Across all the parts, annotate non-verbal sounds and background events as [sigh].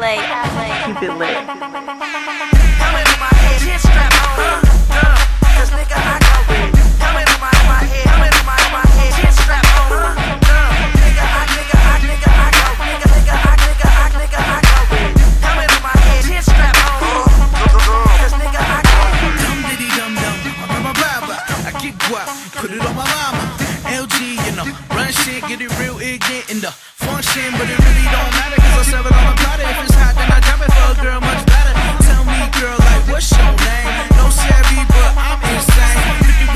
LA, LA. Keep it lit. Function, but it really don't matter, cause I serve it on my platter. If it's hot, then I drop it for a girl much better. Tell me, girl, like, what's your name? No savvy, but I'm insane.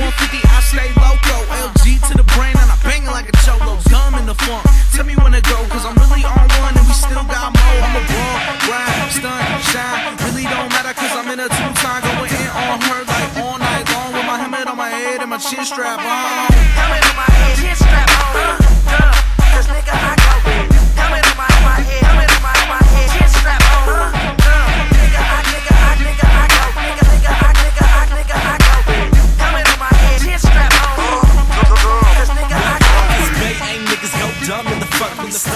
5150, I slay loco. LG to the brain, and I bang like a cholo. Dumb in the funk, tell me when to go, cause I'm really on one, and we still got more. I'm a ball, grind, stun, shine. Really don't matter, cause I'm in a two time, going in on her like all night long with my helmet on my head and my chin strap on.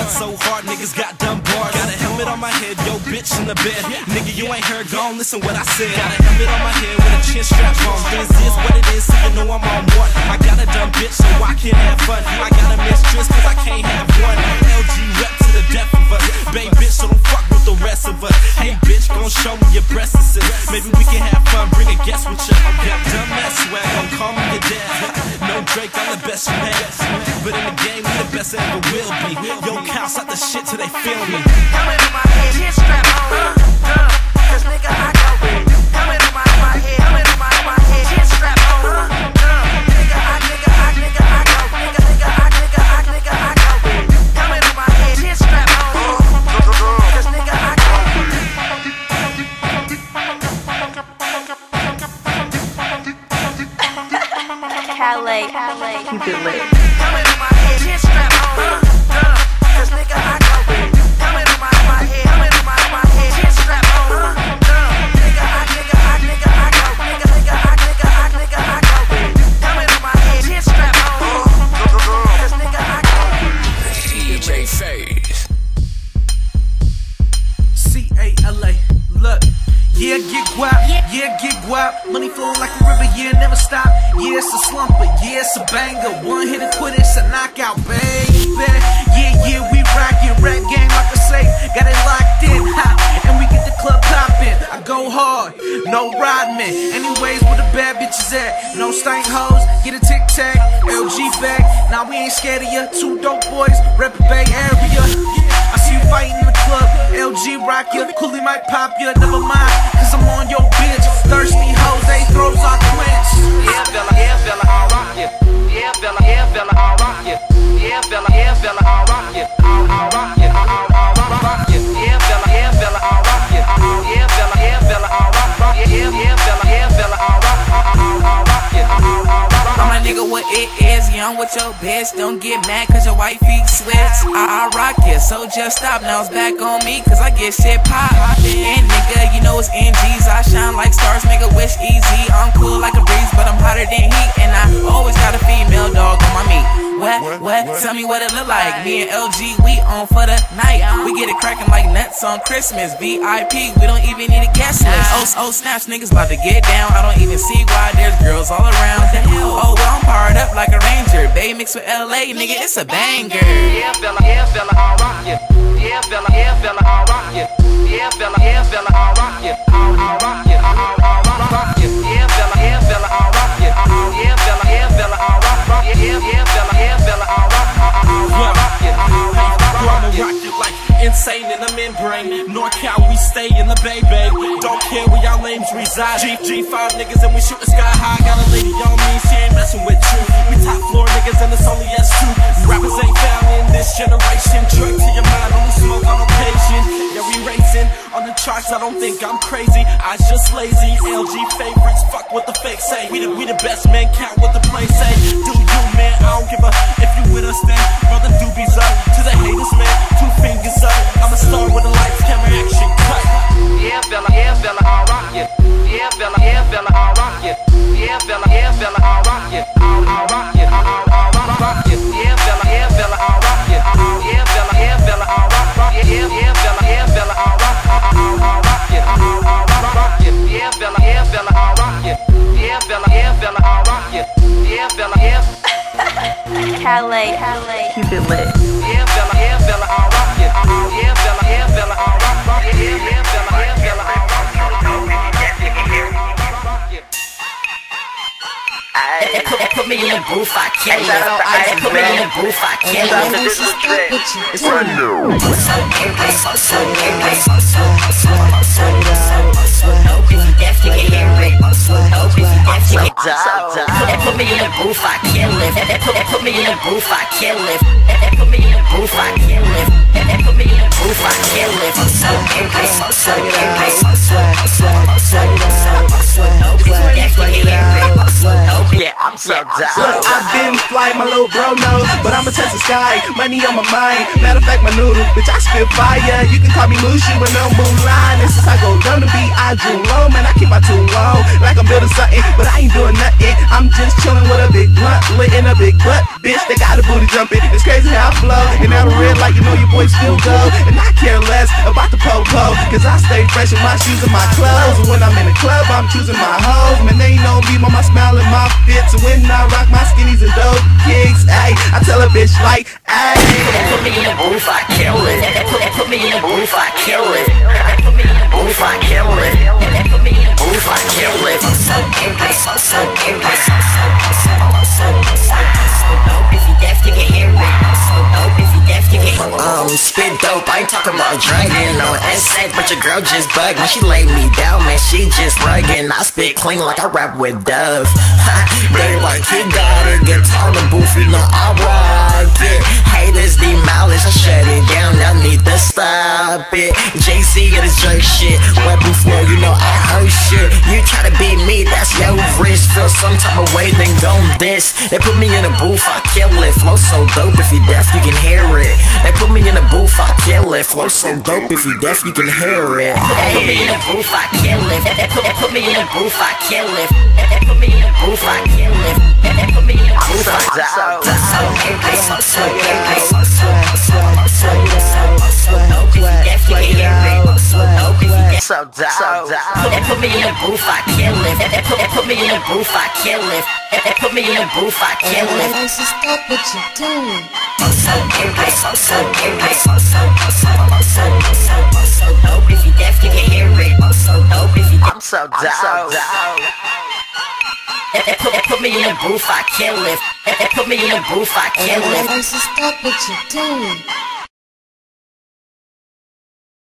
So hard niggas got dumb bars. Got a helmet on my head, yo bitch in the bed. Nigga, you ain't heard gone, listen what I said. Got a helmet on my head with a chin strap on. This is what it is, so you know I'm on one. I got a dumb bitch, so I can't have fun. I got a mistress, cause I can't have one. LG counts out the shit till they feel me. Coming in my head, hit strap on. Uh, Cause nigga, I go with it. Coming in my, my head, coming in my, my head, hit strap on. Uh, Nigga, I, nigga, I, nigga, I go. Nigga, nigga, I, nigga, I, nigga, I go with it. Coming in my head, hit strap on. Cause nigga, I go with it. LA, LA. Keep it lit. Yeah, get guap, yeah, get guap. Money flow like a river, yeah, never stop. Yeah, it's a slump, but yeah, it's a banger. One hit and quit, it's a knockout, baby. Yeah, yeah, we rockin' rap game, like a safe, got it locked in, ha. And we get the club poppin'. I go hard, no rodman. Anyways, where the bad bitches at? No stank hoes, get a tic tac, LG back. Now we ain't scared of ya. Two dope boys, reppin' Bay Area. It is, I'm with your bitch. Don't get mad cause your white feet switch. I, I rock it, so just stop. Now it's back on me cause I get shit pop. And nigga, you know it's NGs. I shine like stars, make a wish easy. I'm cool like a breeze, but I'm hotter than heat. And I always got a female dog on my meat. What, what? Tell me what it look like. Me and LG, we on for the night. We on Christmas. VIP, we don't even need a guest list. Oh, oh, snaps, niggas about to get down. I don't even see why there's girls all around. Oh, well, I'm powered up like a ranger. Bay mixed with LA, nigga, it's a banger. Yeah, fella, yeah, fella, I'll rock you. Yeah, fella, yeah, fella, I'll rock you. Yeah, fella, yeah, fella, I'll rock you. I'll, I'll rock you. I'll, I'll, I'll rock, rock you. Yeah, fella, yeah, fella, I'll rock you. I'll, I'll, yeah, fella, yeah, fella, I'll rock, rock you. Yeah, yeah, fella, yeah, fella, I'll rock. I'll, I'll, I'll rock you. I'll, I'll, I'll rock, I'ma rock you. Insane in the membrane. NorCal, we stay in the Bay Bay. Don't care where y'all lames reside. G G5 niggas and we shoot the sky high. Got a lady on me, she ain't messing with you. We top floor niggas and it's only S2. Rappers ain't found in this generation. Drug to your mind, only smoke on I don't think I'm crazy. I just lazy. LG favorites, fuck what the fake say. We the we the best man, count what the play say. Do you man? I don't give a if you with us then. Brother doobies up to the haters man. Two fingers up. I'm a star with a lights, camera, action, cut. Yeah, fella, yeah, fella, I'll rock you. Yeah, fella, yeah, fella, I'll rock you. Yeah, fella, yeah, fella, I'll rock you. I'll, I'll rock you. Calais, Calais. Keep it lit. Yeah, fella, yeah, fella, I'll rock you. Uh, yeah, fella, yeah, fella, I'll rock, rock you. Yeah, yeah, fella, yeah, fella, I'll rock, rock, rock, rock, rock you. They put, put me in the booth, I can't live. They put me in the booth, I can't live. It's so new. So, so, so, so, so, so, so, it. Hope if you deaf, you can They put me in the booth, I can't live. Put, me in the booth, I can't live. Put me in the booth, I can't live. Put me in the booth, I can't live. So, so, so, so, so, I've been flying my little bro knows, but I'ma touch the sky. Money on my mind. Matter of fact, my noodle, bitch, I spit fire. You can call me Mushu and no moonline. And since I go dumb to be, I drew low, man. I keep my too long, like I'm building something, but I ain't doing nothing. I'm just chilling with a big blunt, lit in a big butt, bitch. They got a booty jumping. It's crazy how I flow, and now the red like you know your boy still go. And I care less about the Cause I stay fresh in my shoes and my clothes. And when I'm in the club, I'm choosing my hoes. Man, they know me by my smile and my fits. And when I rock my skinnies and dope kicks, ayy, I tell a bitch like, ayy. Put me in the booth, I kill it. Put, me in the booth, I kill it. Put me in the booth, I kill it. Put me in the booth, I kill it. I'm so impressed, I'm so impressed, I'm so, I'm so, I'm so, I'm so, I'm so, I'm so dope. If you deaf, you can hear it. Um, spit dope, I ain't talking about drinking no essay, but your girl just bugged me. She laid me down, man, she just rugging. I spit clean like I rap with Dove. [laughs] they like, he got a guitar in the booth, you know I rock it. Haters, malice, I shut it down, I need to stop it. JC got his jerk shit, weapon flow, you know I heard shit. You try to beat me, that's your risk. Feel some type of way, then go this. They put me in a booth, I kill it. Flow so dope, if you deaf, you can hear it. They put me in a booth, I kill it. Flow so dope, if you deaf, you can hear it. They put me in a booth, I kill it. They put, me in the booth, I kill it. They put me in the booth, I kill it it for me. I'm so dope, if down. Okay, okay, okay, okay. So down, so down. Put that put me in the booth, I can't live. That put, that put me in the booth, I can't live. That put me in the booth, I can't live. Hey, so stop what you're doing. I'm so angry, I'm so angry, I'm so, I'm so, I'm so, I'm so, I'm so dope. If you deaf, you can hear it. I'm so dope. If you, I'm so dope. I'm so dope. They put, they put me in the booth, I kill it. They put me in the booth, I kill it. So stop what you're doing.